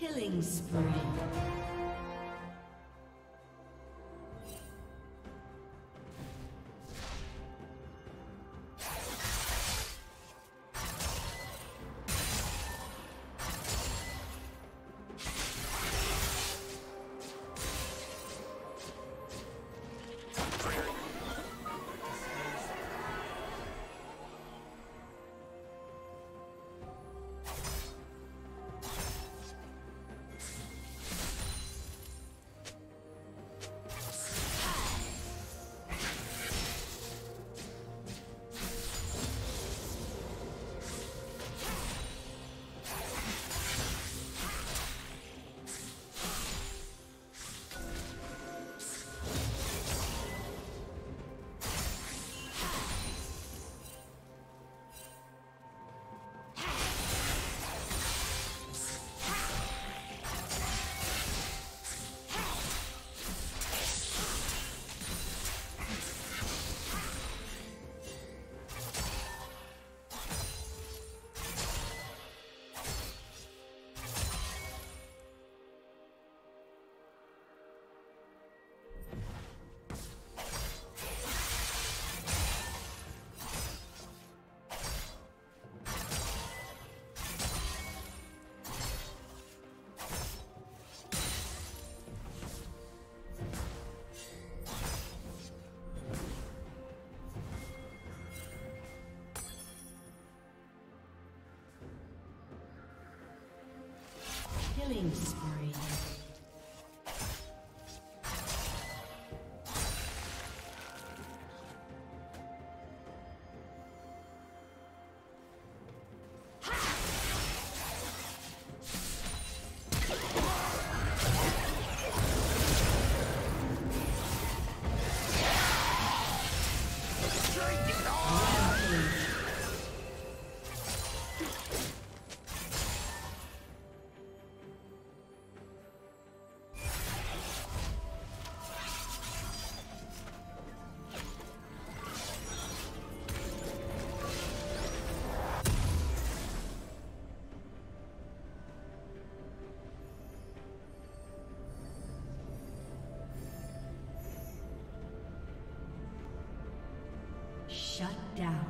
Killing spree. Down.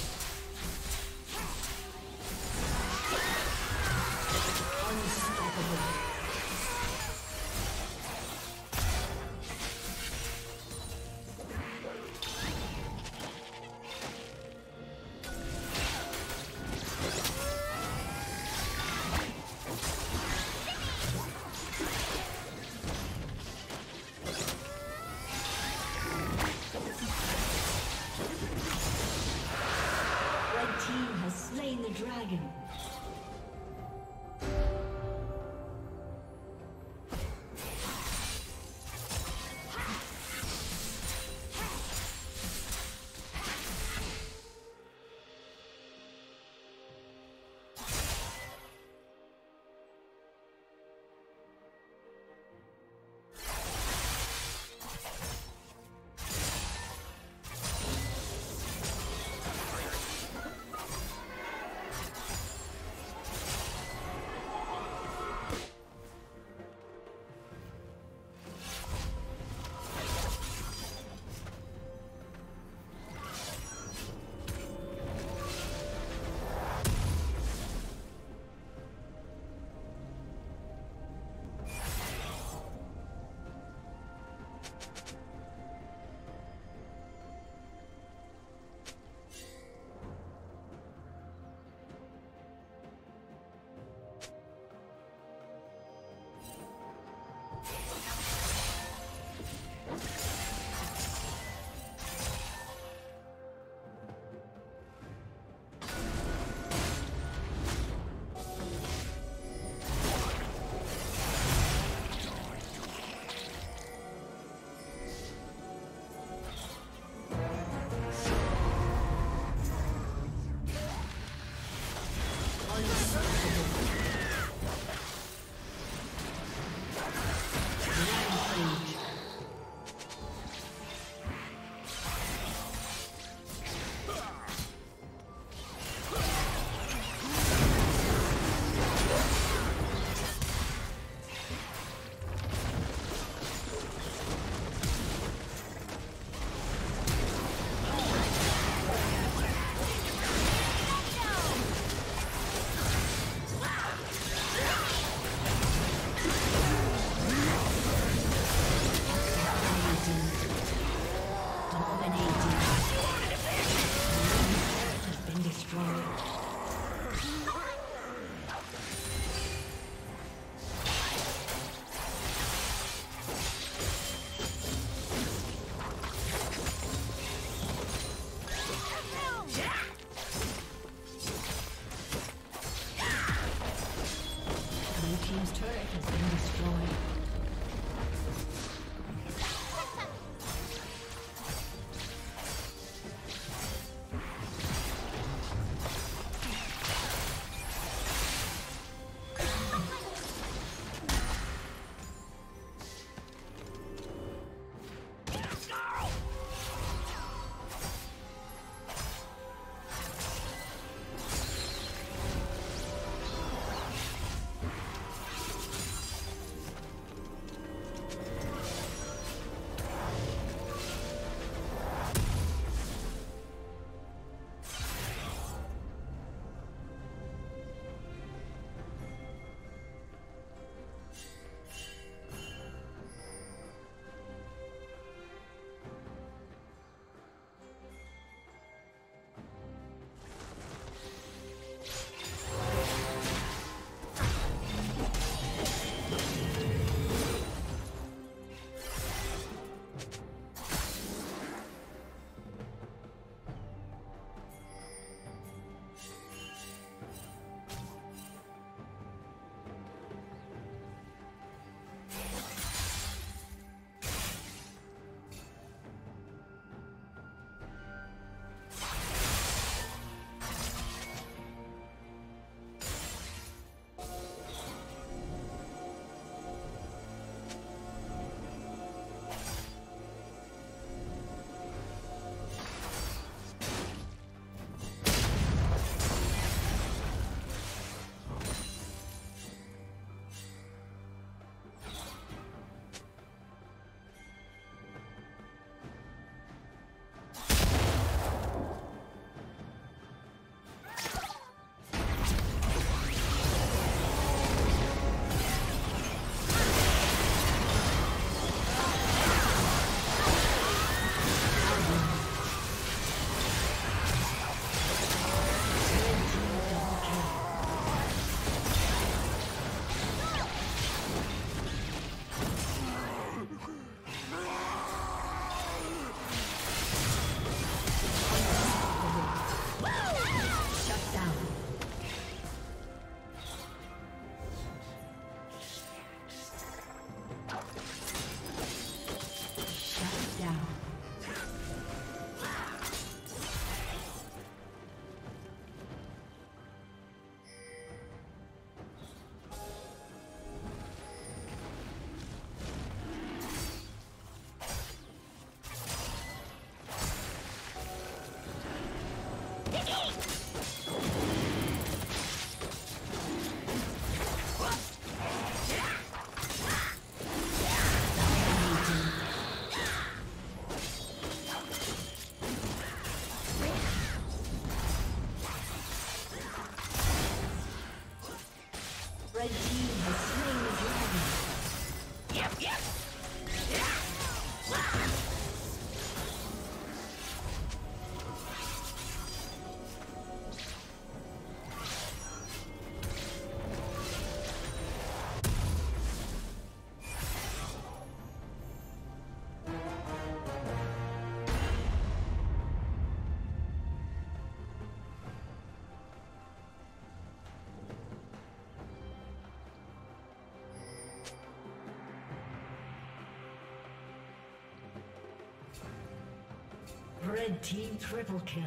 Red team triple kill.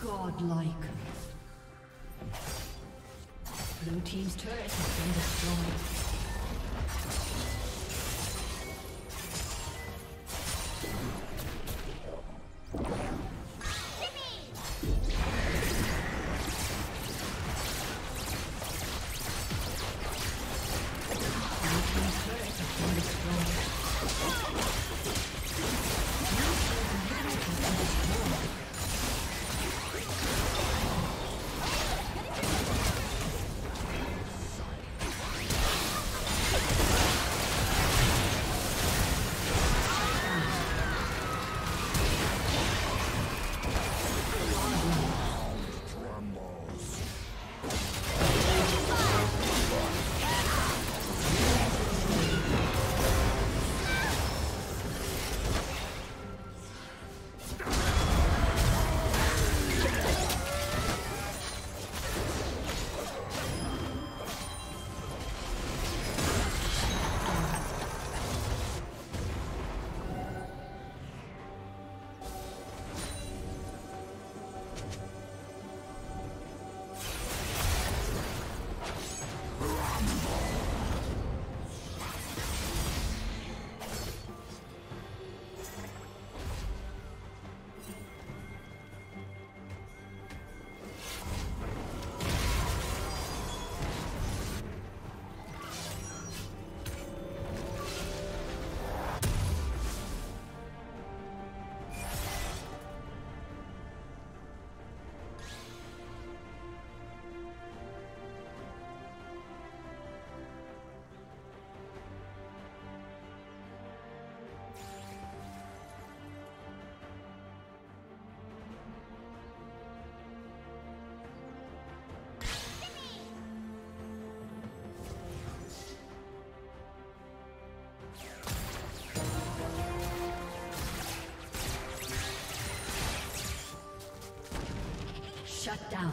Godlike. Blue team's turret has been destroyed. Shut down.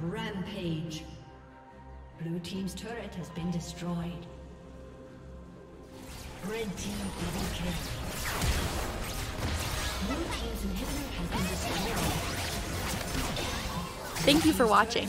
Rampage. Blue Team's turret has been destroyed. Red Team double kill. Thank you for watching.